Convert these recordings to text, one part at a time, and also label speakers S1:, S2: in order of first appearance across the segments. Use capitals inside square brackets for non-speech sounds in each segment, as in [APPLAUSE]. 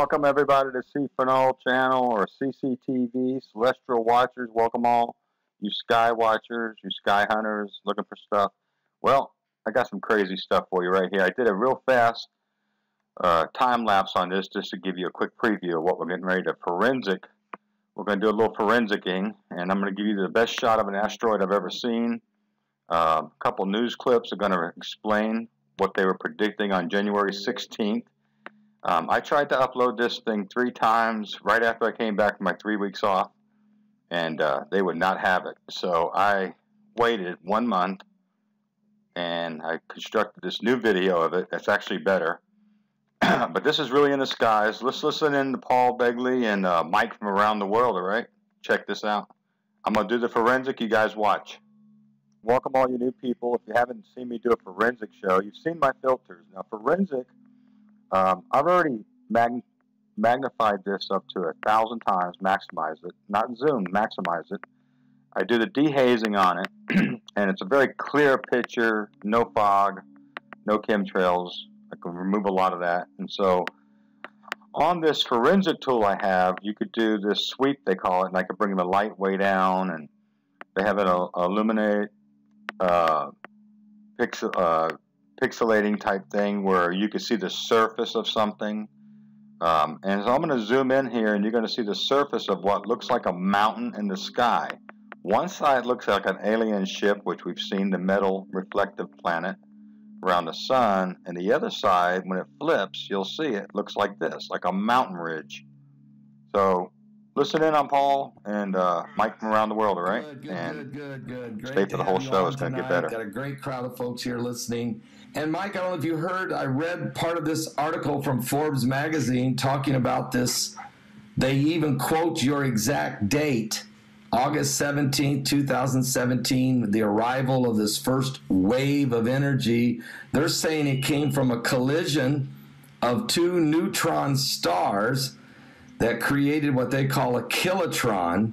S1: welcome everybody to C Fernald Channel or CCTV, Celestial Watchers. Welcome all you sky watchers, you sky hunters looking for stuff. Well, I got some crazy stuff for you right here. I did a real fast uh, time lapse on this just to give you a quick preview of what we're getting ready to forensic. We're going to do a little forensicing, and I'm going to give you the best shot of an asteroid I've ever seen. Uh, a couple news clips are going to explain what they were predicting on January 16th. Um, I tried to upload this thing three times right after I came back from my three weeks off, and uh, they would not have it. So I waited one month, and I constructed this new video of it. That's actually better. [CLEARS THROAT] but this is really in the skies. Let's listen in to Paul Begley and uh, Mike from around the world, all right? Check this out. I'm going to do the forensic. You guys watch. Welcome all you new people. If you haven't seen me do a forensic show, you've seen my filters. Now, forensic – um, I've already mag magnified this up to a thousand times, maximize it, not zoom, maximize it. I do the dehazing on it, [CLEARS THROAT] and it's a very clear picture, no fog, no chemtrails. I can remove a lot of that. And so on this forensic tool I have, you could do this sweep, they call it, and I could bring the light way down, and they have it illuminate, uh, pixel, uh, pixelating type thing where you can see the surface of something. Um, and so I'm going to zoom in here and you're going to see the surface of what looks like a mountain in the sky. One side looks like an alien ship, which we've seen the metal reflective planet around the sun, and the other side, when it flips, you'll see it looks like this, like a mountain ridge. So listen in on Paul and uh, Mike from around the world, all right?
S2: Good, good,
S1: and
S2: good, good, good.
S1: stay for the whole show. It's going to get better.
S2: Got a great crowd of folks here listening. And Mike, I don't know if you heard, I read part of this article from Forbes magazine talking about this. They even quote your exact date. August 17, 2017, the arrival of this first wave of energy. They're saying it came from a collision of two neutron stars that created what they call a kilotron.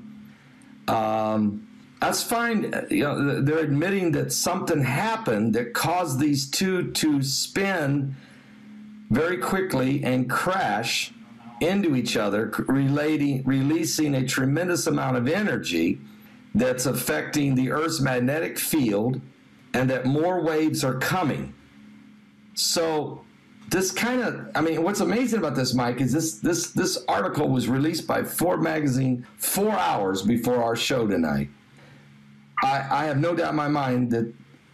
S2: Um, that's fine. You know, they're admitting that something happened that caused these two to spin very quickly and crash into each other, relating, releasing a tremendous amount of energy that's affecting the Earth's magnetic field, and that more waves are coming. So this kind of i mean what's amazing about this mike is this this this article was released by Forbes magazine four hours before our show tonight I, I have no doubt in my mind that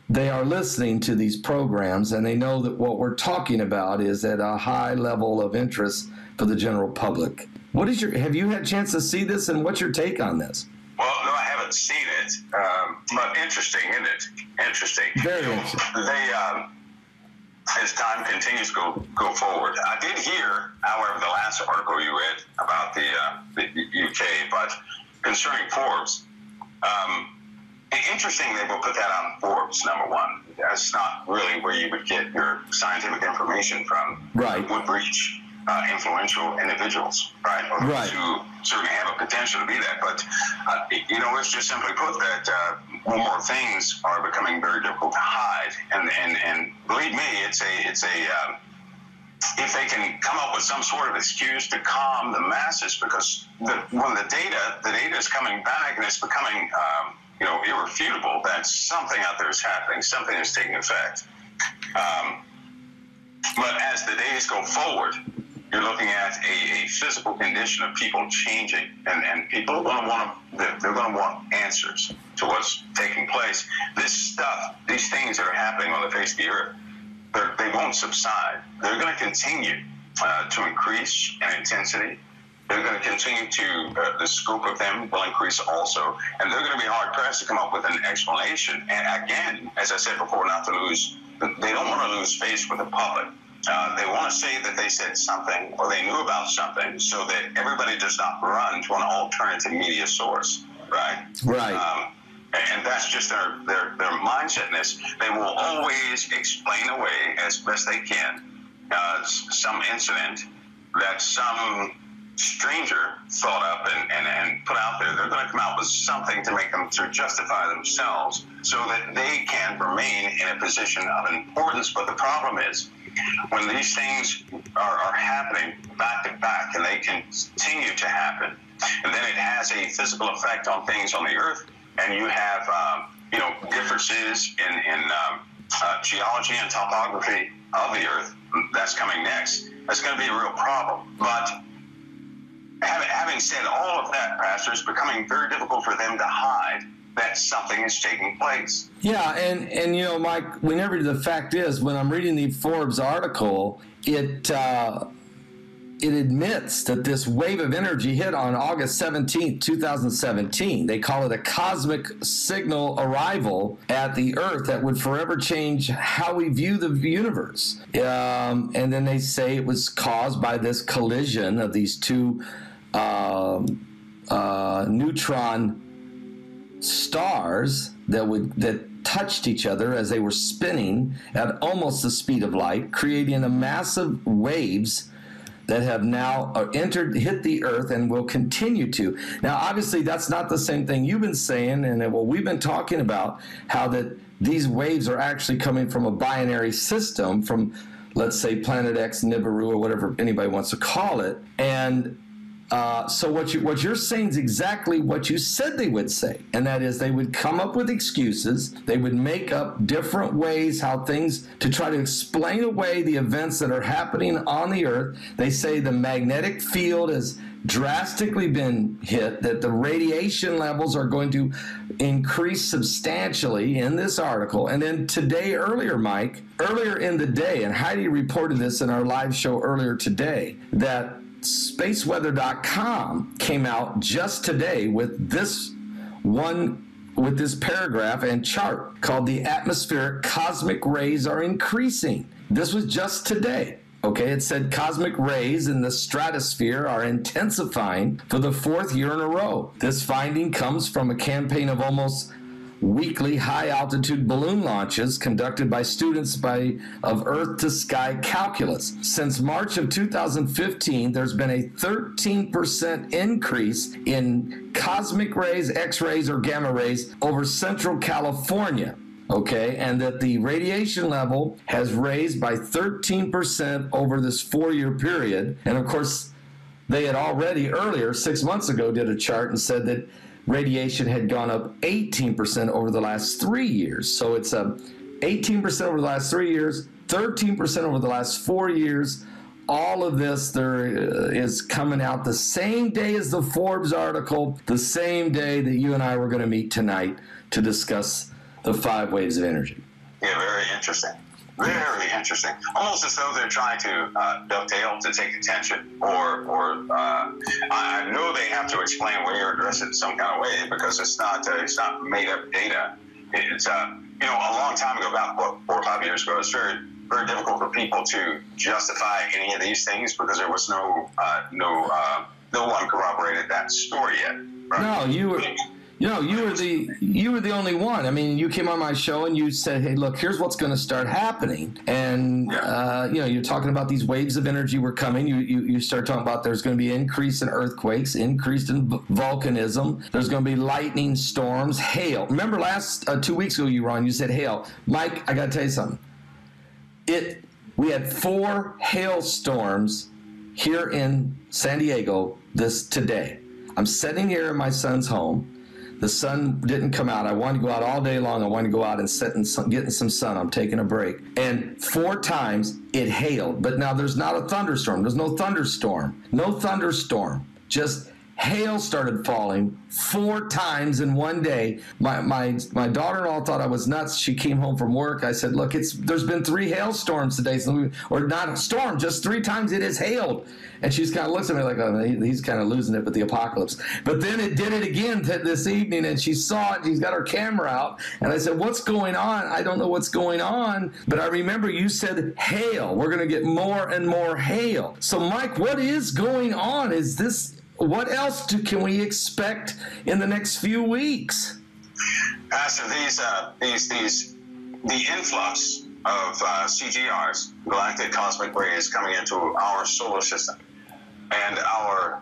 S2: they are listening to these programs and they know that what we're talking about is at a high level of interest for the general public. What is your? Have you had a chance to see this, and what's your take on this?
S3: Well, no, I haven't seen it, um, but interesting, isn't it? Interesting.
S2: Very interesting.
S3: They, um, as time continues to go go forward, I did hear, however, the last article you read about the, uh, the UK, but concerning Forbes. Um, interesting they will put that on Forbes, number one. That's not really where you would get your scientific information from.
S2: Right.
S3: Would reach uh, influential individuals, right? Or
S2: right.
S3: who certainly have a potential to be that. But, uh, you know, it's just simply put that uh, more and more things are becoming very difficult to hide. And, and, and believe me, it's a, it's a, um, if they can come up with some sort of excuse to calm the masses, because the, when the data, the data is coming back and it's becoming, um, you know, irrefutable that something out there is happening, something is taking effect. Um, but as the days go forward, you're looking at a, a physical condition of people changing, and, and people are going to want to, they're, they're going to want answers to what's taking place. This stuff, these things that are happening on the face of the earth, they won't subside. They're going to continue uh, to increase in intensity they're going to continue to, uh, the scope of them will increase also, and they're going to be hard pressed to come up with an explanation. And again, as I said before, not to lose, they don't want to lose face with the public. Uh, they want to say that they said something or they knew about something so that everybody does not run to an alternative media source, right?
S2: Right.
S3: Um, and that's just their, their, their mindset in this. They will always explain away as best they can uh, some incident that some stranger thought up and, and, and put out there, they're going to come out with something to make them to justify themselves so that they can remain in a position of importance. But the problem is, when these things are, are happening back to back and they continue to happen, and then it has a physical effect on things on the earth, and you have um, you know differences in, in um, uh, geology and topography of the earth. That's coming next. That's going to be a real problem. But having said all of that, Pastor, it's becoming very difficult for them to hide that something is taking place.
S2: Yeah, and and you know, Mike, whenever the fact is, when I'm reading the Forbes article, it uh, it admits that this wave of energy hit on August 17th, 2017. They call it a cosmic signal arrival at the Earth that would forever change how we view the universe. Um, and then they say it was caused by this collision of these two uh, neutron stars that would that touched each other as they were spinning at almost the speed of light, creating a massive waves that have now uh, entered, hit the earth, and will continue to. Now, obviously, that's not the same thing you've been saying, and what we've been talking about how that these waves are actually coming from a binary system from, let's say, Planet X, Nibiru, or whatever anybody wants to call it, and uh, so what you what you're saying is exactly what you said they would say, and that is they would come up with excuses. They would make up different ways how things to try to explain away the events that are happening on the Earth. They say the magnetic field has drastically been hit, that the radiation levels are going to increase substantially in this article. And then today, earlier, Mike, earlier in the day, and Heidi reported this in our live show earlier today, that spaceweather.com came out just today with this one with this paragraph and chart called the atmospheric cosmic rays are increasing. This was just today. Okay, it said cosmic rays in the stratosphere are intensifying for the fourth year in a row. This finding comes from a campaign of almost weekly high altitude balloon launches conducted by students by, of Earth to Sky Calculus. Since March of 2015, there's been a 13% increase in cosmic rays, X rays, or gamma rays over Central California okay, and that the radiation level has raised by 13% over this four year period. And of course, they had already earlier, six months ago, did a chart and said that radiation had gone up 18% over the last three years. So it's a 18% over the last three years, 13% over the last four years. All of this there uh, is coming out the same day as the Forbes article, the same day that you and I were going to meet tonight to discuss the five waves of energy.
S3: Yeah, very interesting. Very interesting. Almost as though they're trying to uh, dovetail to take attention, or, or uh, I know they have to explain when you're addressed in some kind of way because it's not uh, it's not made up data. It's uh, you know a long time ago, about what, four or five years ago, it's very very difficult for people to justify any of these things because there was no uh, no uh, no one corroborated that story yet.
S2: Right? No, you were you know, you were the you were the only one. I mean, you came on my show and you said, "Hey, look, here's what's going to start happening." And uh, you know, you're talking about these waves of energy were coming. You you, you start talking about there's going to be increase in earthquakes, increase in volcanism. There's going to be lightning storms, hail. Remember last uh, two weeks ago, you were on. You said hail, Mike. I got to tell you something. It we had four hailstorms here in San Diego this today. I'm sitting here in my son's home the sun didn't come out. I wanted to go out all day long. I wanted to go out and sit and some, sun. I'm taking a break. And four times it hailed. But now there's not a thunderstorm. There's no thunderstorm. No thunderstorm. Just hail started falling four times in one day. My my my daughter-in-law thought I was nuts. She came home from work. I said, "Look, it's there's been three hailstorms today, or not a storm, just three times it has hailed." And she's kind of looks at me like, "Oh, he's kind of losing it with the apocalypse." But then it did it again this evening, and she saw it. She's got her camera out, and I said, "What's going on?" I don't know what's going on, but I remember you said hail. We're going to get more and more hail. So, Mike, what is going on? Is this what else do, can we expect in the next few weeks?
S3: Pastor, these uh, these these the influx of uh, CGRs, galactic cosmic rays, coming into our solar system, and our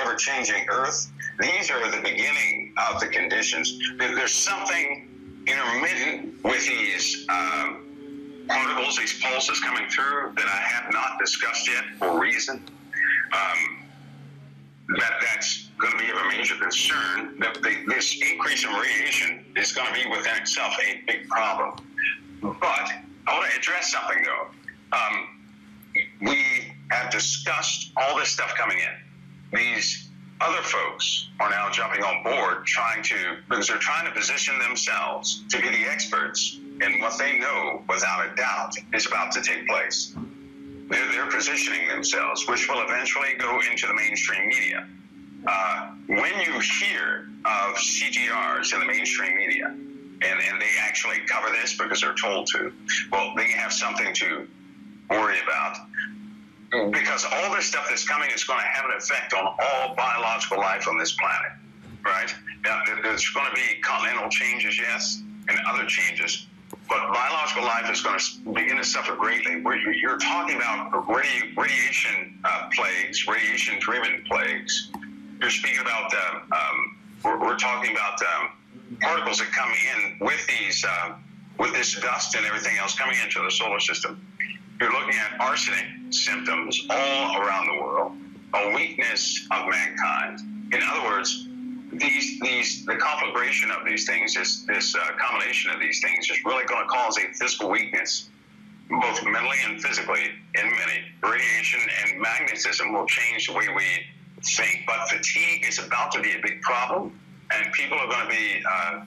S3: ever changing Earth, these are the beginning of the conditions. There's something intermittent with these um, particles, these pulses coming through that I have not discussed yet for reason. Um, that that's going to be a major concern. That the, this increase in radiation is going to be within itself a big problem. But I want to address something though. Um, we have discussed all this stuff coming in. These other folks are now jumping on board, trying to because they're trying to position themselves to be the experts in what they know, without a doubt, is about to take place. They're, they're positioning themselves, which will eventually go into the mainstream media. Uh, when you hear of CGRs in the mainstream media, and, and they actually cover this because they're told to, well, they have something to worry about. Because all this stuff that's coming is going to have an effect on all biological life on this planet, right? Now, there's going to be continental changes, yes, and other changes, but biological life is going to begin to suffer greatly. You're talking about radi- radiation uh, plagues, radiation-driven plagues. You're speaking about, uh, um, we're, we're, talking about um, particles that come in with these, uh, with this dust and everything else coming into the solar system. You're looking at arsenic symptoms all around the world, a weakness of mankind. In other words, these these the conflagration of these things, this this uh, combination of these things, is really going to cause a physical weakness, both mentally and physically, in many. Radiation and magnetism will change the way we think, but fatigue is about to be a big problem, and people are going to be uh,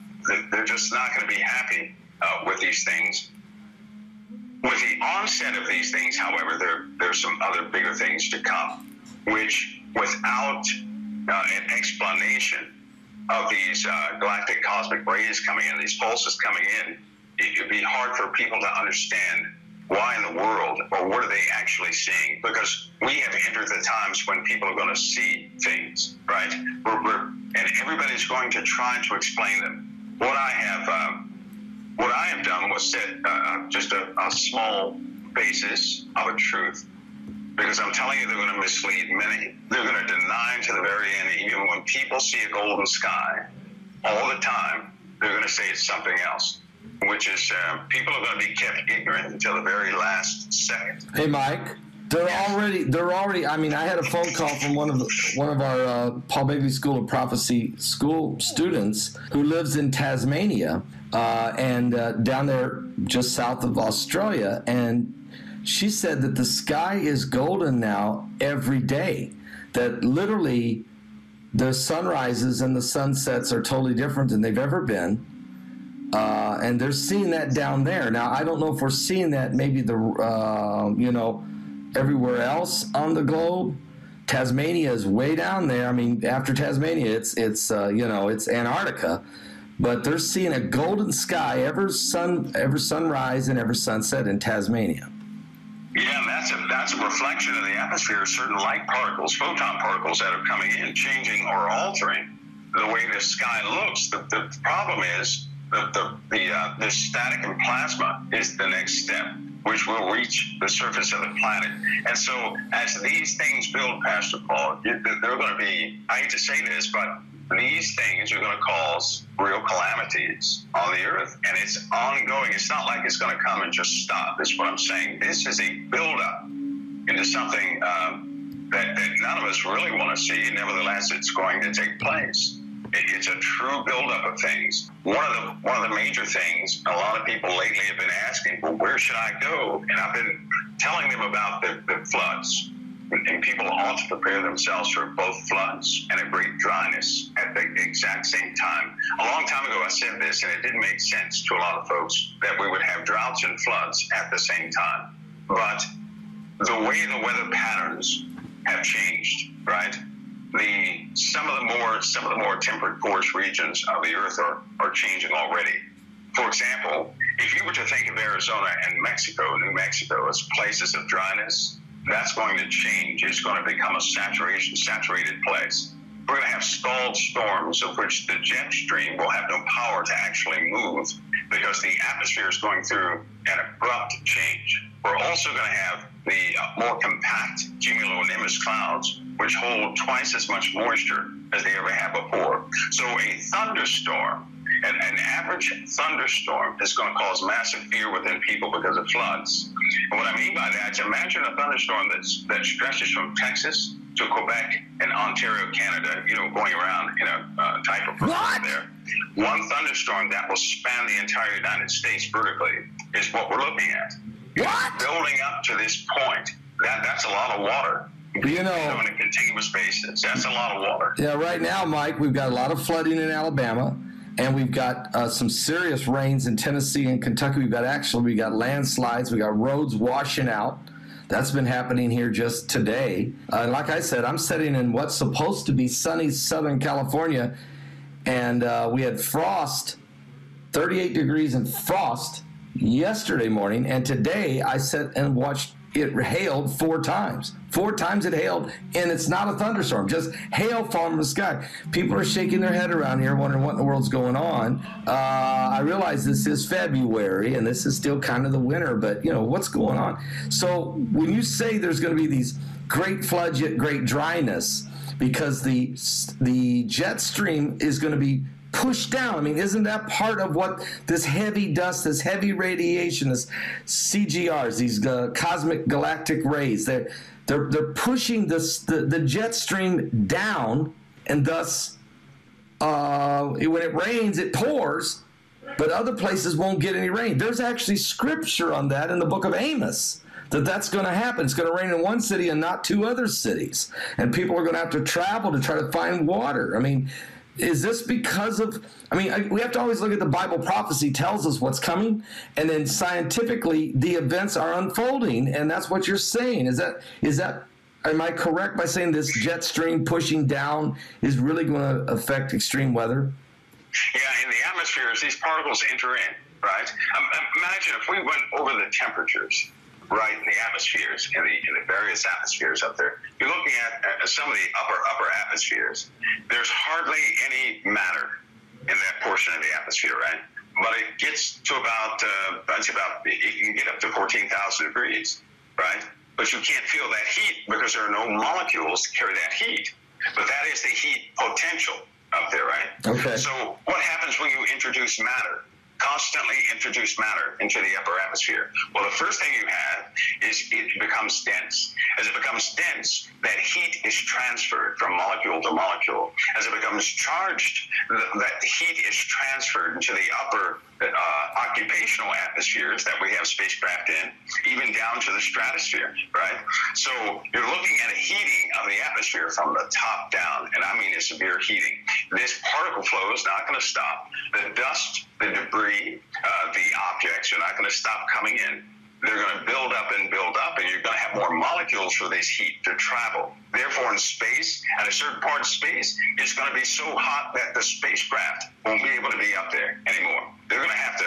S3: they're just not going to be happy uh, with these things. With the onset of these things, however, there there's some other bigger things to come, which without uh, an explanation of these uh, galactic cosmic rays coming in, these pulses coming in, it would be hard for people to understand why in the world or what are they actually seeing? Because we have entered the times when people are going to see things, right? We're, we're, and everybody's going to try to explain them. What I have, um, what I have done was set uh, just a, a small basis of a truth because I'm telling you, they're going to mislead many. They're going to deny to the very end, even when people see a golden sky all the time, they're going to say it's something else, which is uh, people are going to be kept ignorant until the very last second.
S2: Hey, Mike. They're already. They're already. I mean, I had a phone call from one of the, one of our uh, Paul Begley School of Prophecy school students who lives in Tasmania uh, and uh, down there just south of Australia, and she said that the sky is golden now every day. That literally the sunrises and the sunsets are totally different than they've ever been. Uh, and they're seeing that down there. Now, I don't know if we're seeing that maybe the, uh, you know, everywhere else on the globe. Tasmania is way down there. I mean, after Tasmania, it's, it's uh, you know, it's Antarctica. But they're seeing a golden sky every sun, every sunrise and every sunset in Tasmania.
S3: Yeah, that's a that's a reflection of the atmosphere. of Certain light particles, photon particles that are coming in, changing or altering the way the sky looks. The, the problem is that the the uh, the static and plasma is the next step, which will reach the surface of the planet. And so, as these things build, Pastor Paul, they're going to be. I hate to say this, but these things are going to cause real calamities on the earth. And it's ongoing. It's not like it's going to come and just stop. That's what I'm saying. This is a buildup into something um, that, that none of us really want to see. Nevertheless, it's going to take place. It's a true buildup of things. One of the one of the major things a lot of people lately have been asking, well, where should I go? And I've been telling them about the, the floods and people ought to prepare themselves for both floods and a great dryness at the exact same time. A long time ago, I said this, and it didn't make sense to a lot of folks that we would have droughts and floods at the same time. But the way the weather patterns have changed, right? The some of the more some of the more temperate porous regions of the earth are, are changing already. For example, if you were to think of Arizona and Mexico, New Mexico, as places of dryness, that's going to change. It's going to become a saturation, saturated place. We're going to have stalled storms of which the jet stream will have no power to actually move because the atmosphere is going through an abrupt change. we're also going to have the uh, more compact cumulonimbus clouds, which hold twice as much moisture as they ever have before. So a thunderstorm, an, an average thunderstorm, is going to cause massive fear within people because of floods. And what I mean by that is imagine a thunderstorm that's, that stretches from Texas to Quebec and Ontario, Canada, you know, going around in a uh, type of
S2: what?
S3: there. One thunderstorm that will span the entire United States vertically is what we're looking at.
S2: What?
S3: Building up to this point, that, that's a lot of water.
S2: You know,
S3: on a continuous basis, that's a lot of water.
S2: Yeah, right now, Mike, we've got a lot of flooding in Alabama, and we've got uh, some serious rains in Tennessee and Kentucky. We've got actually, we got landslides, we got roads washing out. That's been happening here just today. Uh, like I said, I'm sitting in what's supposed to be sunny Southern California, and uh, we had frost, 38 degrees and frost yesterday morning, and today I sat and watched it hailed four times. Four times it hailed, and it's not a thunderstorm, just hail falling from the sky. People are shaking their head around here, wondering what in the world's going on. Uh, I realize this is February, and this is still kind of the winter, but you know what's going on. So when you say there's going to be these great floods yet great dryness, because the the jet stream is going to be pushed down. I mean, isn't that part of what this heavy dust, this heavy radiation, this CGRs, these uh, cosmic galactic rays, they're, they're, they're pushing this, the, the jet stream down, and thus, uh, when it rains, it pours, but other places won't get any rain. There's actually scripture on that in the book of Amos that that's going to happen. It's going to rain in one city and not two other cities. And people are going to have to travel to try to find water. I mean, is this because of i mean we have to always look at the bible prophecy tells us what's coming and then scientifically the events are unfolding and that's what you're saying. Is that is that am i correct by saying this jet stream pushing down is really going to affect extreme weather?
S3: Yeah in the atmospheres these particles enter in right? Um, imagine if we went over the temperatures right in the atmospheres, in the, in the various atmospheres up there. You're looking at uh, some of the upper, upper atmospheres. There's hardly any matter in that portion of the atmosphere, right? But it gets to about, uh, that's about, you can get up to 14,000 degrees, right? But you can't feel that heat because there are no molecules to carry that heat. But that is the heat potential up there, right?
S2: Okay.
S3: So what happens when you introduce matter? Constantly introduce matter into the upper atmosphere. Well, the first thing you have is it becomes dense. As it becomes dense, that heat is transferred from molecule to molecule. As it becomes charged, that heat is transferred into the upper uh, occupational atmospheres that we have spacecraft in, even down to the stratosphere, right? So you're looking at a heating of the atmosphere from the top down, and I mean a severe heating. This particle flow is not going to stop. The dust, the debris, uh, the objects are not going to stop coming in they're going to build up and build up, and you're going to have more molecules for this heat to travel. Therefore, in space, at a certain part of space, it's going to be so hot that the spacecraft won't be able to be up there anymore. They're going to have to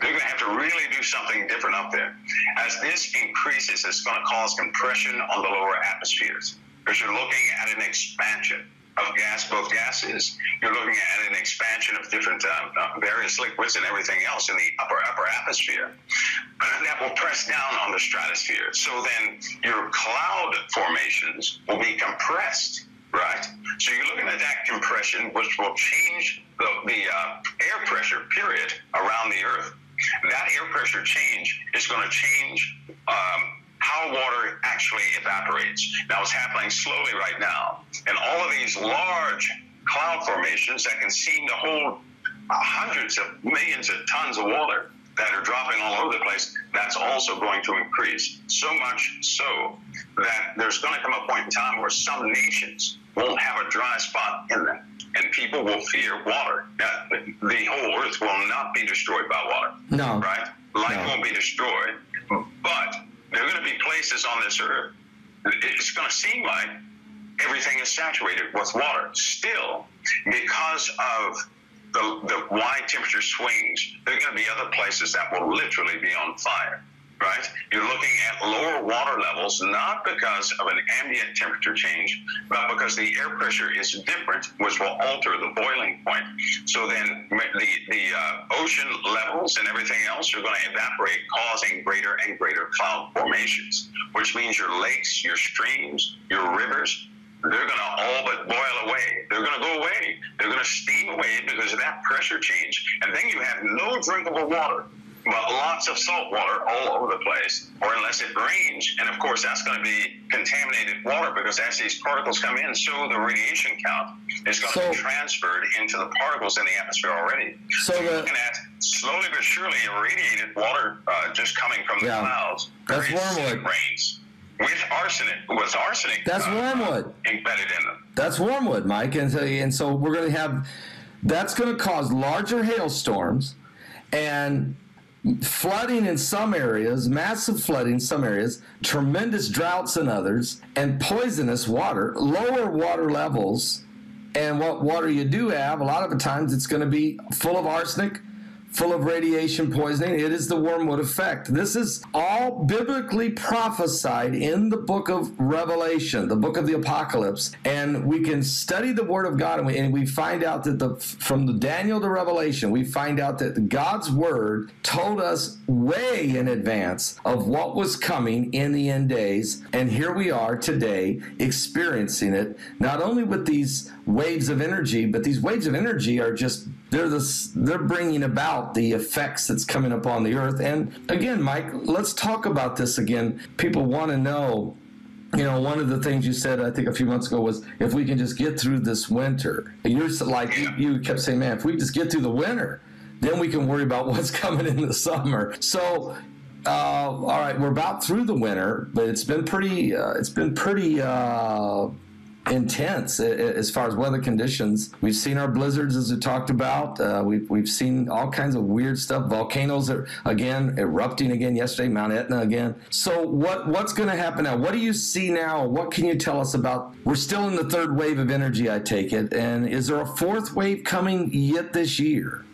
S3: they're going to have to really do something different up there. As this increases, it's going to cause compression on the lower atmospheres because you're looking at an expansion of gas, both gases. You're looking at an expansion of different uh, uh, various liquids and everything else in the upper upper atmosphere that will press down on the stratosphere. So then your cloud formations will be compressed, right? So you're looking at that compression, which will change the, the uh, air pressure period around the Earth. That air pressure change is going to change. Um, how water actually evaporates. Now, it's happening slowly right now. And all of these large cloud formations that can seem to hold hundreds of millions of tons of water that are dropping all over the place, that's also going to increase. So much so that there's going to come a point in time where some nations won't have a dry spot in them. And people will fear water. Now, the whole earth will not be destroyed by water.
S2: No.
S3: Right? Life
S2: No.
S3: won't be destroyed. But there are going to be places on this earth, it's going to seem like everything is saturated with water. Still, because of the, the wide temperature swings, there are going to be other places that will literally be on fire. Right? You're looking at lower water levels, not because of an ambient temperature change, but because the air pressure is different, which will alter the boiling point. So then the, the uh, ocean levels and everything else are going to evaporate, causing greater and greater cloud formations, which means your lakes, your streams, your rivers, they're going to all but boil away. They're going to go away. They're going to steam away because of that pressure change. And then you have no drinkable water but lots of salt water all over the place, or unless it rains. And of course, that's going to be contaminated water because as these particles come in, so the radiation count is going so, to be transferred into the particles in the atmosphere already. So, so you're looking at slowly but surely irradiated water uh, just coming from the yeah, clouds.
S2: That's wormwood.
S3: Rains with arsenic, with arsenic.
S2: That's
S3: uh,
S2: wormwood
S3: embedded in them.
S2: That's wormwood, Mike, and so, and so we're going to have. That's going to cause larger hailstorms, and flooding in some areas, massive flooding in some areas, tremendous droughts in others, and poisonous water, lower water levels. And what water you do have, a lot of the times it's going to be full of arsenic, full of radiation poisoning. It is the wormwood effect. This is all biblically prophesied in the book of Revelation, the book of the Apocalypse. And we can study the Word of God and we, and we find out that the from the Daniel to Revelation, we find out that God's Word told us way in advance of what was coming in the end days. And here we are today experiencing it, not only with these waves of energy, but these waves of energy are just they're this they're bringing about the effects that's coming upon the earth. And again mike let's talk about this again. People want to know you know one of the things you said i think a few months ago was if we can just get through this winter. And you're like you, you kept saying man if we just get through the winter then we can worry about [LAUGHS] what's coming in the summer. So uh, all right, we're about through the winter, but it's been pretty. Uh, it's been pretty uh, intense as far as weather conditions. We've seen our blizzards, as we talked about. Uh, we've, we've seen all kinds of weird stuff. Volcanoes are again erupting again yesterday, Mount Etna again. So what what's going to happen now? What do you see now? What can you tell us about? We're still in the third wave of energy, I take it, and is there a fourth wave coming yet this year?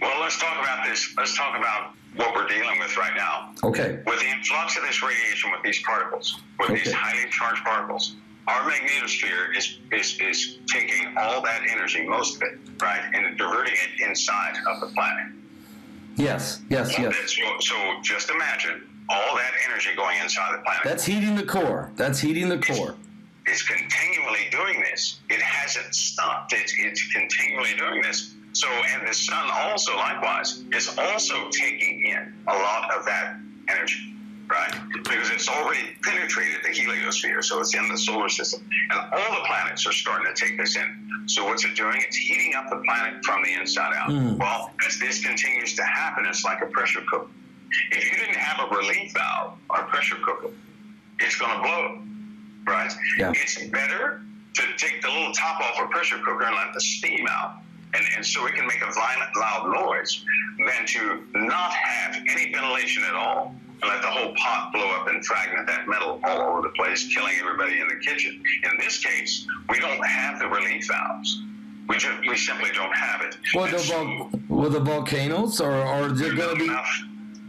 S3: Well, let's talk about this. Let's talk about what we're dealing with right now.
S2: Okay.
S3: With the influx of this radiation, with these particles, with okay. these highly charged particles, our magnetosphere is, is, is taking all that energy, most of it, right, and diverting it inside of the planet.
S2: Yes, yes, yes.
S3: So, so just imagine all that energy going inside the planet.
S2: That's heating the core. That's heating the core.
S3: It's, it's continually doing this. It hasn't stopped. It's, it's continually doing this. So, and the sun also, likewise, is also taking in a lot of that energy right? Because it's already penetrated the heliosphere, so it's in the solar system. And all the planets are starting to take this in. So what's it doing? It's heating up the planet from the inside out. Mm. Well, as this continues to happen, it's like a pressure cooker. If you didn't have a relief valve or a pressure cooker, it's going to blow, right? Yeah. It's better to take the little top off a pressure cooker and let the steam out. And, and so it can make a violent, loud noise than to not have any ventilation at all and let the whole pot blow up and fragment that metal all over the place, killing everybody in the kitchen. In this case, we don't have the relief valves. We just we simply don't have it.
S2: Well, the, so, well, the volcanoes, or, or is it going to be?
S3: Enough.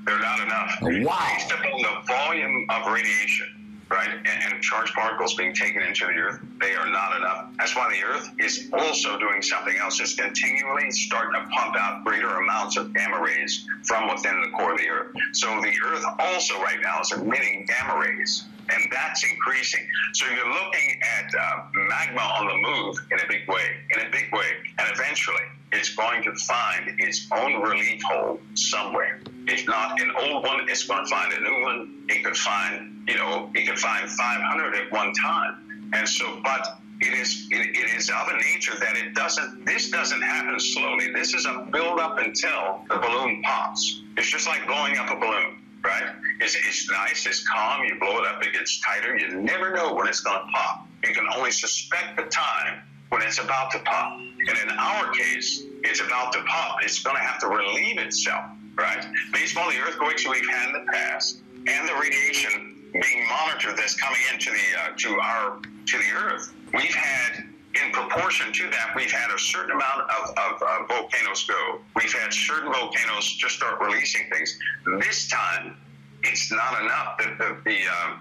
S3: They're not enough.
S2: Wow.
S3: Based upon the volume of radiation right? And, and charged particles being taken into the earth, they are not enough. That's why the earth is also doing something else. It's continually starting to pump out greater amounts of gamma rays from within the core of the earth. So the earth also right now is emitting gamma rays and that's increasing. So you're looking at uh, magma on the move in a big way, in a big way, and eventually it's going to find its own relief hole somewhere. If not an old one, it's going to find a new one. It could find, you know, it could find 500 at one time. And so, but it is it, it is of a nature that it doesn't. This doesn't happen slowly. This is a build up until the balloon pops. It's just like blowing up a balloon right? It's, it's nice, it's calm, you blow it up, it gets tighter. You never know when it's going to pop. You can only suspect the time when it's about to pop. And in our case, it's about to pop. It's going to have to relieve itself, right? Based on the earthquakes we've had in the past and the radiation being monitored that's coming into the uh, to our to the earth, we've had in proportion to that, we've had a certain amount of, of uh, volcanoes go. We've had certain volcanoes just start releasing things. This time, it's not enough. The the the, uh,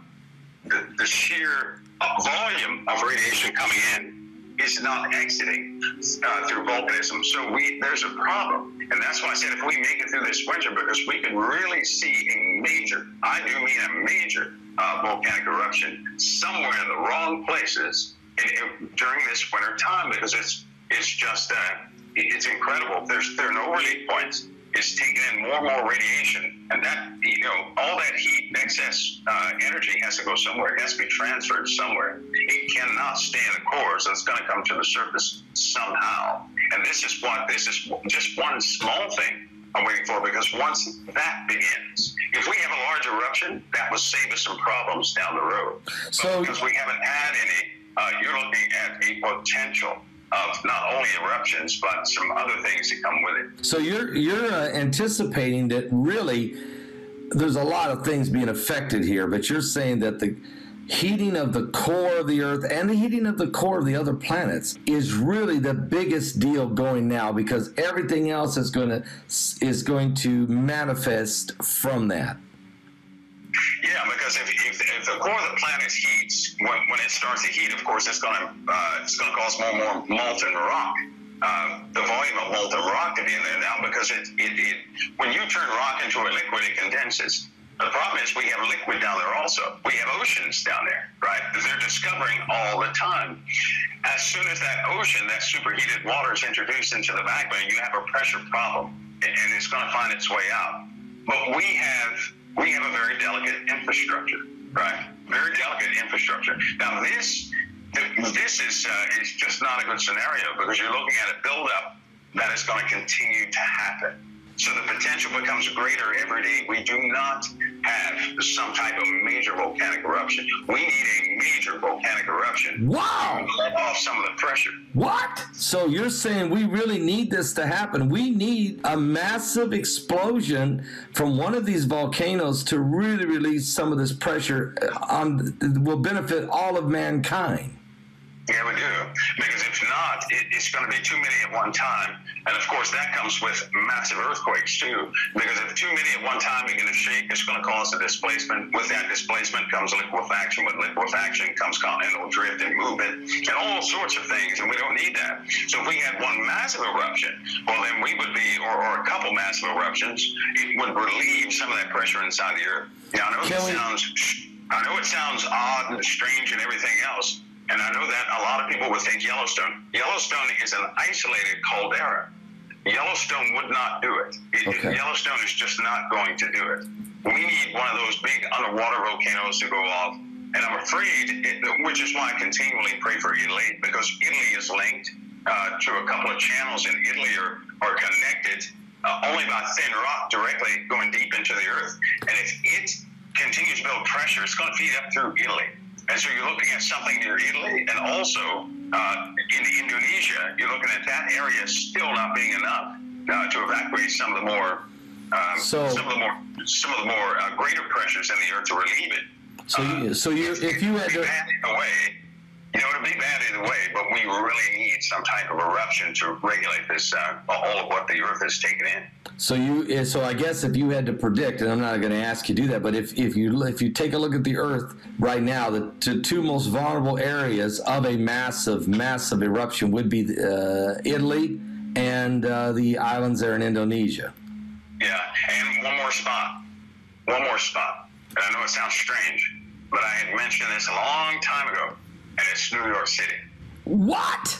S3: the, the sheer volume of radiation coming in is not exiting uh, through volcanism. So we there's a problem, and that's why I said if we make it through this winter, because we could really see a major, I do mean a major uh, volcanic eruption somewhere in the wrong places in, in, during this winter time, because it's it's just uh, it's incredible. There's there are no relief points is taking in more and more radiation, and that you know all that heat, excess uh, energy has to go somewhere. It has to be transferred somewhere. It cannot stay in the core, so it's going to come to the surface somehow. And this is what this is just one small thing I'm waiting for because once that begins, if we have a large eruption, that will save us some problems down the road. So because we haven't had any, uh, you're looking at a potential of not only eruptions but some other things that come with it.
S2: So you're you're uh, anticipating that really there's a lot of things being affected here, but you're saying that the heating of the core of the earth and the heating of the core of the other planets is really the biggest deal going now because everything else is going to is going to manifest from that
S3: yeah, because if, if, if, the core of the planet heats, when, when it starts to heat, of course, it's going to uh, it's going to cause more and more molten rock. Uh, the volume of molten rock to be in there now because it, it, it when you turn rock into a liquid, it condenses. The problem is we have liquid down there also. We have oceans down there, right? They're discovering all the time. As soon as that ocean, that superheated water is introduced into the magma, you have a pressure problem, and it's going to find its way out. But we have we have a very delicate infrastructure, right? Very delicate infrastructure. Now, this this is uh, is just not a good scenario because you're looking at a buildup that is going to continue to happen. So the potential becomes greater every day. We do not have some type of major volcanic eruption. We need a major volcanic eruption.
S2: Wow!
S3: To let off some of the pressure.
S2: What? So you're saying we really need this to happen? We need a massive explosion from one of these volcanoes to really release some of this pressure uh, on will benefit all of mankind.
S3: Yeah, we do. Because if not, it, it's going to be too many at one time. And of course, that comes with massive earthquakes too. Because if too many at one time are going to shake, it's going to cause a displacement. With that displacement comes liquefaction. With liquefaction comes continental drift and movement and all sorts of things. And we don't need that. So if we had one massive eruption, well, then we would be, or, or a couple massive eruptions, it would relieve some of that pressure inside the earth. Yeah, I know Can it sounds. I know it sounds odd and strange and everything else, and I know that a lot of people would think Yellowstone. Yellowstone is an isolated caldera. Yellowstone would not do it. it okay. Yellowstone is just not going to do it. We need one of those big underwater volcanoes to go off. And I'm afraid, it, which is why I continually pray for Italy, because Italy is linked uh, to a couple of channels in Italy are, are connected uh, only by thin rock directly going deep into the earth. And if it continues to build pressure, it's going to feed up through Italy. And so you're looking at something near Italy and also uh, in Indonesia, you're looking at that area still not being enough uh, to evacuate some of the more um, so, some of the more some of the more uh, greater pressures in the earth to relieve it.
S2: So, you, uh, so you, if you had to,
S3: way, you know, it'll be bad either way, but we really need some type of eruption to regulate this, uh, all of what the Earth has taken in.
S2: So you, so I guess if you had to predict, and I'm not going to ask you to do that, but if, if you if you take a look at the Earth right now, the, the two most vulnerable areas of a massive, massive eruption would be uh, Italy and uh, the islands there in Indonesia.
S3: Yeah, and one more spot, one more spot. And I know it sounds strange, but I had mentioned this a long time ago and it's New York City.
S2: What?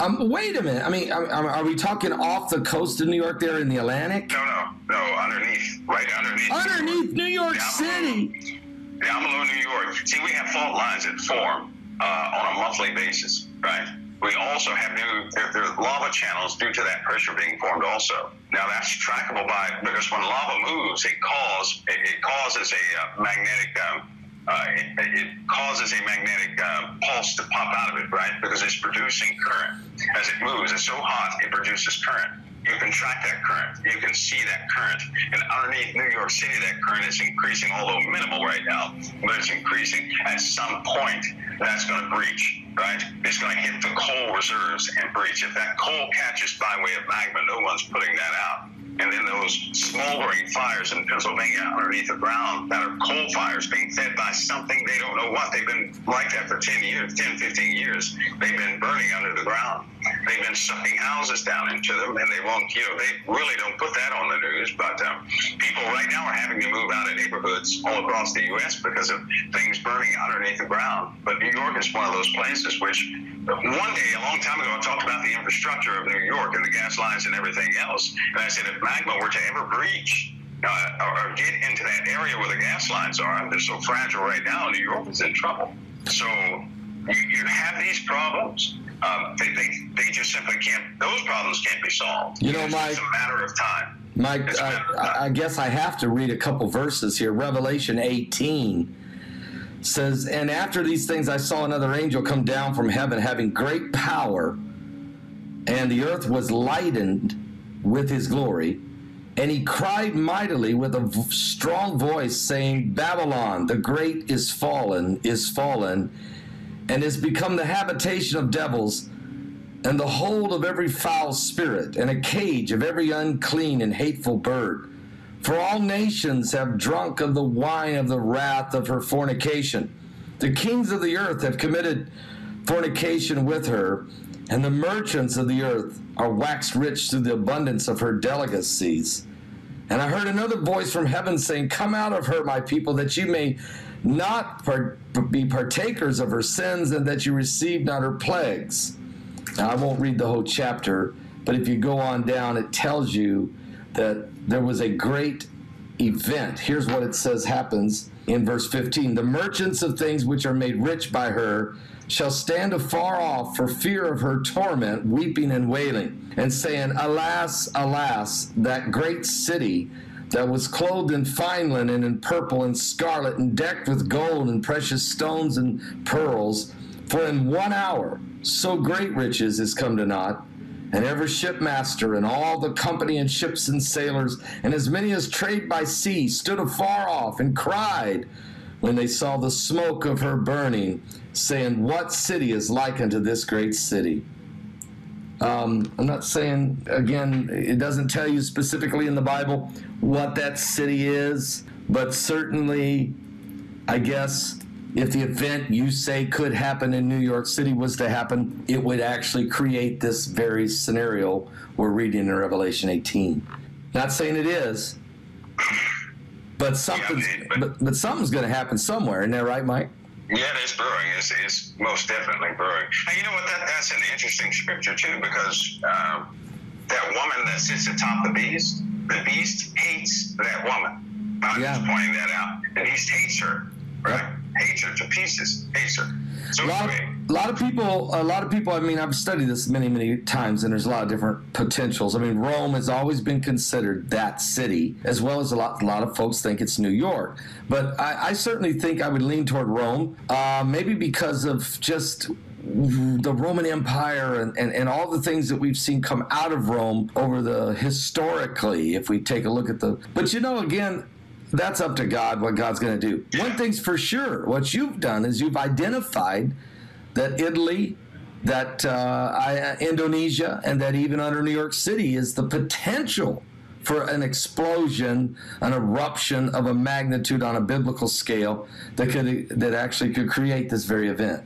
S2: Um, wait a minute. I mean, are, are, we talking off the coast of New York, there in the Atlantic?
S3: No, no, no. Underneath, right underneath.
S2: Underneath New York, down
S3: City. Below, down below New York. See, we have fault lines that form uh, on a monthly basis, right? We also have new there, there, are lava channels due to that pressure being formed. Also, now that's trackable by because when lava moves, it causes it, it causes a uh, magnetic. Um, uh, it, causes a magnetic uh, pulse to pop out of it, right? Because it's producing current. As it moves, it's so hot, it produces current. You can track that current. You can see that current. And underneath New York City, that current is increasing, although minimal right now, but it's increasing. At some point, that's going to breach, right? It's going to hit the coal reserves and breach. If that coal catches by way of magma, no one's putting that out and then those smoldering fires in Pennsylvania underneath the ground that are coal fires being fed by something they don't know what. They've been like that for 10 years, 10, 15 years. They've been burning under the ground. They've been sucking houses down into them, and they won't, you know, they really don't put that on the news. But um, people right now are having to move out of neighborhoods all across the U.S. because of things burning underneath the ground. But New York is one of those places which one day, a long time ago, I talked about the infrastructure of New York and the gas lines and everything else. And I said, if magma were to ever breach uh, or get into that area where the gas lines are, they're so fragile right now, New York is in trouble. So you, you have these problems. Um, they, they, they just simply can't, those problems can't be solved.
S2: You know,
S3: it's
S2: Mike.
S3: It's a matter of time.
S2: Mike, I, I guess I have to read a couple verses here. Revelation 18 says, And after these things I saw another angel come down from heaven, having great power, and the earth was lightened with his glory. And he cried mightily with a v- strong voice, saying, Babylon, the great is fallen, is fallen, and is become the habitation of devils, and the hold of every foul spirit, and a cage of every unclean and hateful bird. For all nations have drunk of the wine of the wrath of her fornication. The kings of the earth have committed fornication with her, and the merchants of the earth are waxed rich through the abundance of her delicacies. And I heard another voice from heaven saying, Come out of her, my people, that you may not be partakers of her sins, and that you receive not her plagues. Now, I won't read the whole chapter, but if you go on down, it tells you that there was a great event. Here's what it says happens in verse 15 The merchants of things which are made rich by her shall stand afar off for fear of her torment, weeping and wailing, and saying, Alas, alas, that great city that was clothed in fine linen and in purple and scarlet and decked with gold and precious stones and pearls. For in one hour so great riches is come to naught, and every shipmaster and all the company and ships and sailors, and as many as trade by sea, stood afar off and cried when they saw the smoke of her burning, saying, What city is like unto this great city? Um, I'm not saying, again, it doesn't tell you specifically in the Bible what that city is, but certainly, I guess, if the event you say could happen in New York City was to happen, it would actually create this very scenario we're reading in Revelation 18. Not saying it is, but something's but, but something's going to happen somewhere. Isn't that right, Mike?
S3: Yeah, it's brewing. It's, it's most definitely brewing. And you know what? That that's an interesting scripture too, because um, that woman that sits atop the beast, the beast hates that woman. I'm
S2: Yeah.
S3: just pointing that out. The beast hates her, right? Hates her to pieces. Hates. So
S2: a lot, of,
S3: anyway,
S2: a lot of people a lot of people i mean i've studied this many many times and there's a lot of different potentials i mean rome has always been considered that city as well as a lot a lot of folks think it's new york but i, I certainly think i would lean toward rome uh, maybe because of just the Roman Empire and, and, and all the things that we've seen come out of Rome over the historically, if we take a look at the. But you know, again, that's up to God what God's going to do. One thing's for sure what you've done is you've identified that Italy, that uh, I, Indonesia, and that even under New York City is the potential for an explosion, an eruption of a magnitude on a biblical scale that could that actually could create this very event.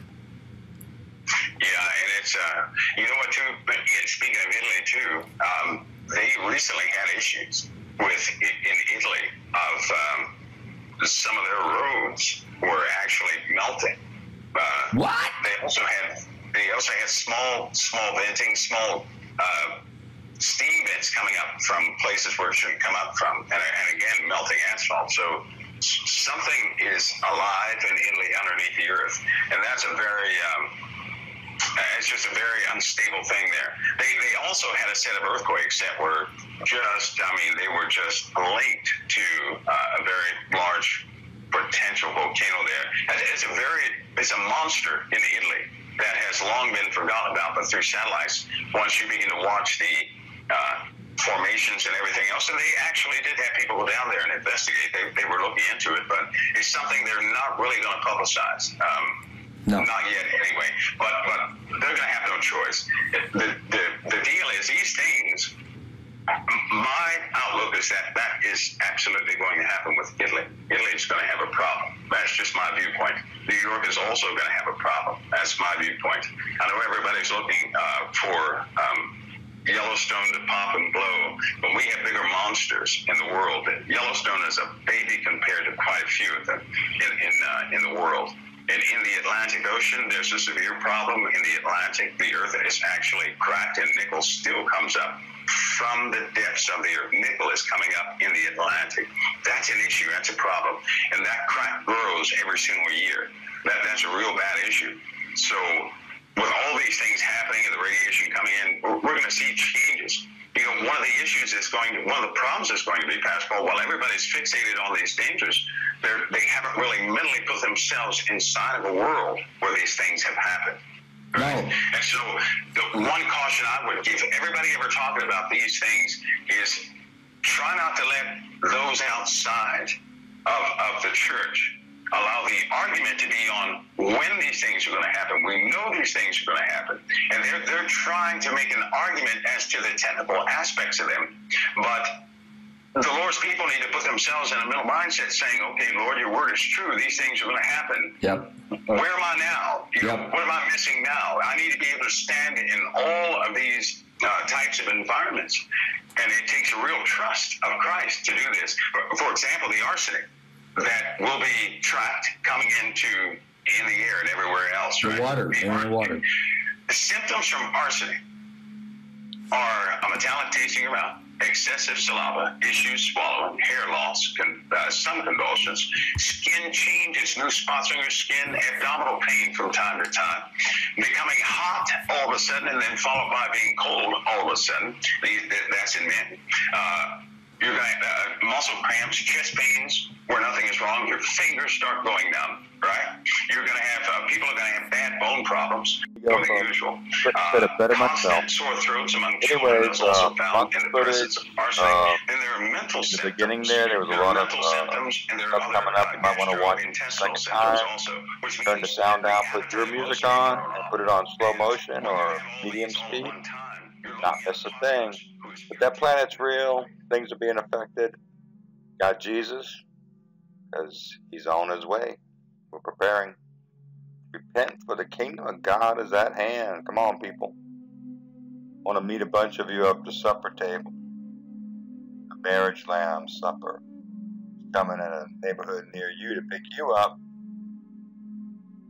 S3: yeah, and it's uh, you know what too. But speaking of Italy too, um, they recently had issues with in Italy of um, some of their roads were actually melting. Uh,
S2: What?
S3: They also had they also had small small venting, small uh, steam vents coming up from places where it shouldn't come up from, and, and again melting asphalt. So something is alive in Italy underneath the earth, and that's a very um, it's just a very unstable thing there. They, they also had a set of earthquakes that were just, I mean, they were just linked to uh, a very large potential volcano there. It's a very, it's a monster in Italy that has long been forgotten about, but through satellites, once you begin to watch the uh, formations and everything else, and they actually did have people go down there and investigate. They, they were looking into it, but it's something they're not really going to publicize. Um,
S2: No.
S3: not yet, anyway. But but they're going to have no choice. The, the the deal is these things my outlook is that that is absolutely going to happen with Italy. Italy is going to have a problem. That's just my viewpoint. New York is also going to have a problem. That's my viewpoint. I know everybody's looking uh, for um, Yellowstone to pop and blow, but we have bigger monsters in the world. Yellowstone is a baby compared to quite a few of them in in, uh, in the world. And in the Atlantic Ocean, there's a severe problem. In the Atlantic, the Earth is actually cracked, and nickel still comes up from the depths of the earth. Nickel is coming up in the Atlantic. That's an issue. That's a problem. And that crack grows every single year. That, that's a real bad issue. So with all these things happening and the radiation coming in, we're, we're going to see changes. You know, one of the issues is going to, one of the problems is going to be, Pascal, while everybody's fixated on these dangers, they're, haven't really mentally put themselves inside of a world where these things have happened.
S2: No.
S3: And so, the one caution I would give everybody ever talking about these things is try not to let those outside of, of the church allow the argument to be on when these things are going to happen. We know these things are going to happen. And they're, they're trying to make an argument as to the technical aspects of them. But the Lord's people need to put themselves in a middle mindset saying, okay, Lord, your word is true. These things are going to happen.
S2: Yep.
S3: Where am I now? You know, what am I missing now? I need to be able to stand in all of these uh, types of environments. And it takes a real trust of Christ to do this. For, for example, the arsenic that will be tracked coming into in the air and everywhere else.
S2: The
S3: right?
S2: water, in the water.
S3: The symptoms from arsenic are a metallic tasting around, excessive saliva, issues swallowing, hair loss, con- uh, some convulsions, skin changes, new spots on your skin, abdominal pain from time to time, becoming hot all of a sudden, and then followed by being cold all of a sudden. That's in men. Uh, you're going to uh, muscle cramps, chest pains where nothing is wrong. Your fingers start going numb, right? You're going to have uh, people are going to have bad bone problems more than
S1: from
S3: usual.
S1: couldn't have said it better
S3: constant
S1: myself.
S3: sore throats among children
S1: Anyways,
S3: is also
S1: uh,
S3: found in the presence of arsenic.
S1: uh,
S3: and there are mental
S1: in the
S3: symptoms.
S1: beginning there, there was a lot of, uh,
S3: symptoms, and there are
S1: stuff coming up. You might wanna watch it second time.
S3: also,
S1: Turn the sound down, put your music on, and put it on slow motion or medium
S3: these all at
S1: speed.
S3: one time, you're
S1: Not miss a thing. But that planet's real. Things are being affected. Got Jesus, because he's on his way. We're preparing. Repent, for the kingdom of God is at hand. Come on, people. want to meet a bunch of you up the supper table. The marriage lamb supper. Coming in a neighborhood near you to pick you up.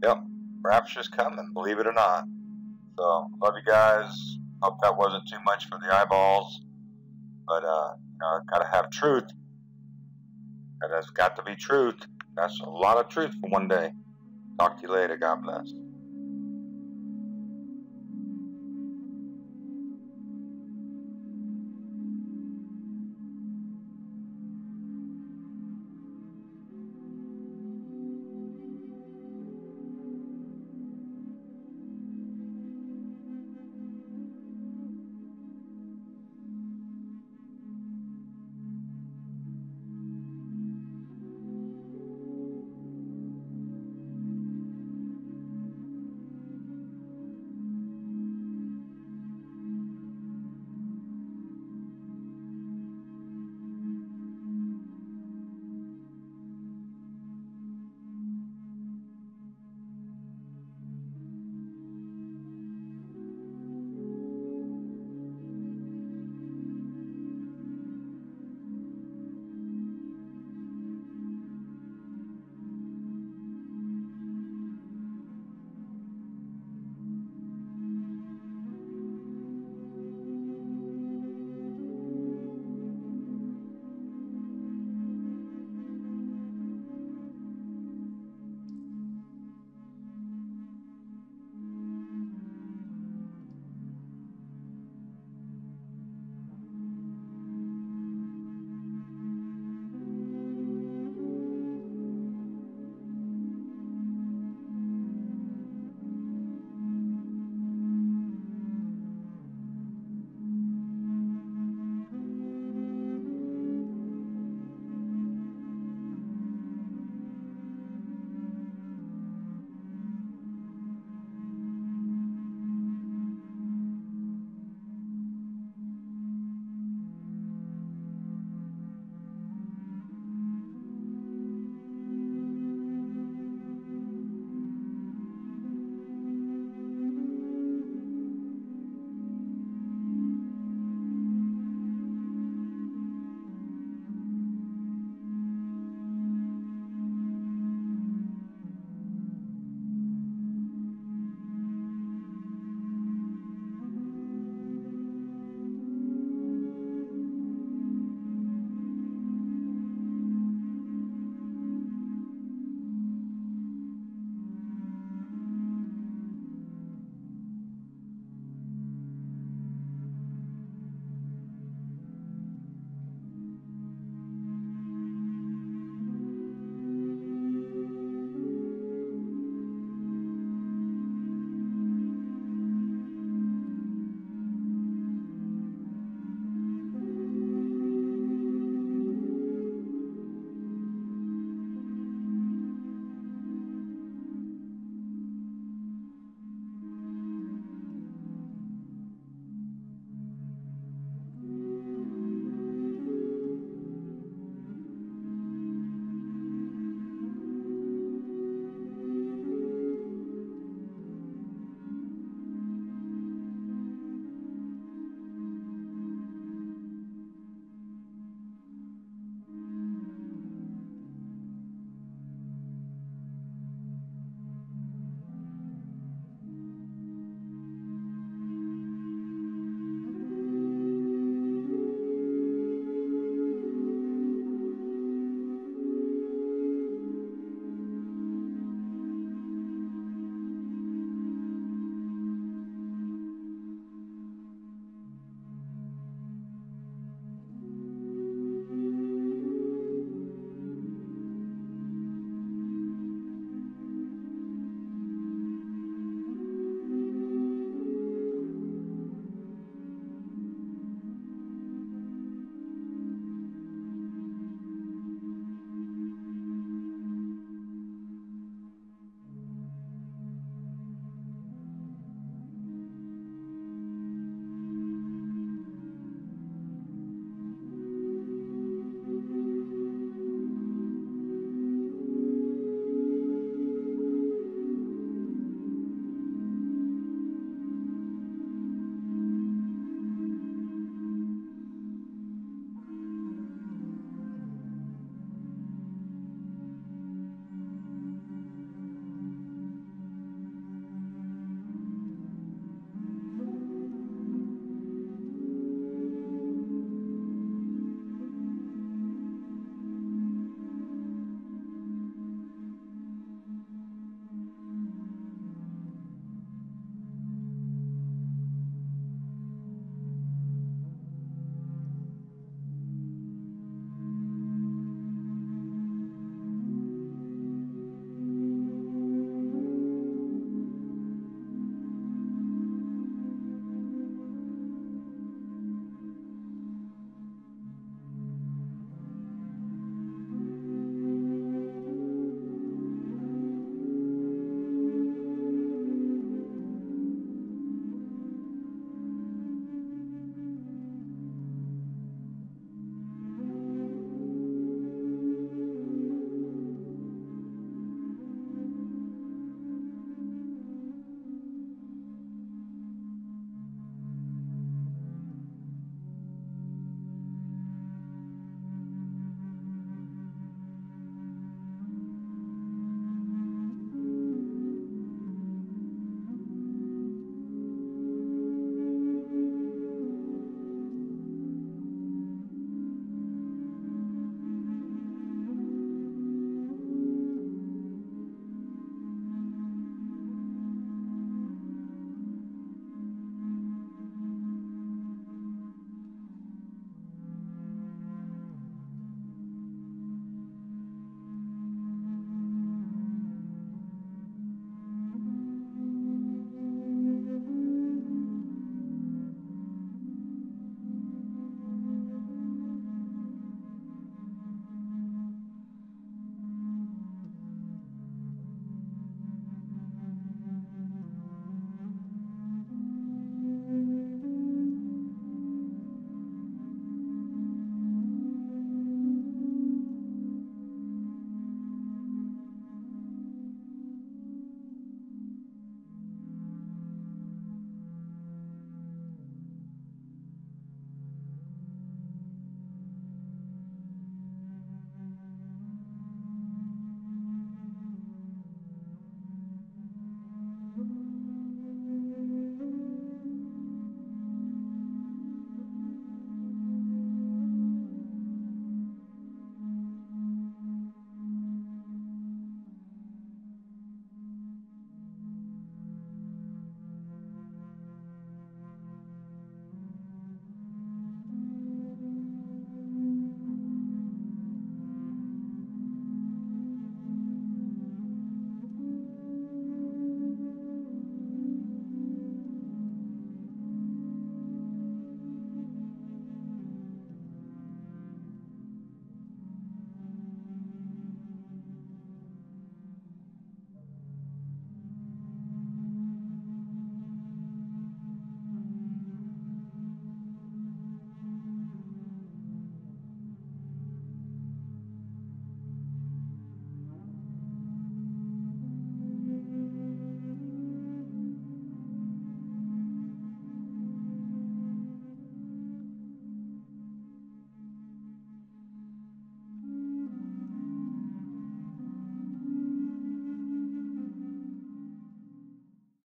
S1: Yep, rapture's coming, believe it or not. So, love you guys. Hope that wasn't too much for the eyeballs. But, uh, you know, gotta have truth. And there's got to be truth. That's a lot of truth for one day. Talk to you later. God bless.